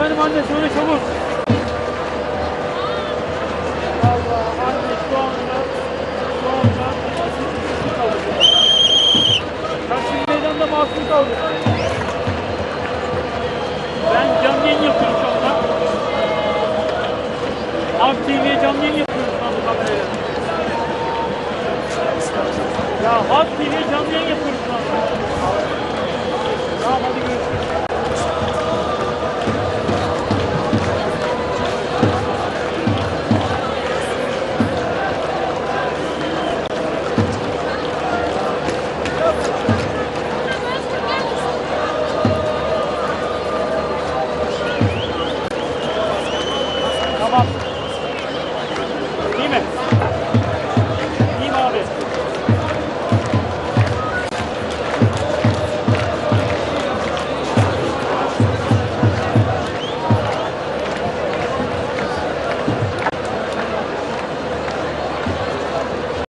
Efendim anne söyle çabuk. Allah anne şu anda şu anda mahsur kaldı. Taksim meydanda mahsur kaldı. Ben canlı yayın yapıyorum şu anda. Av TV'ye canlı yayın yapıyorum şu anda kamerayla. Ya Halk TV'ye canlı yayın yapıyorum şu anda. Tamam hadi. 頑張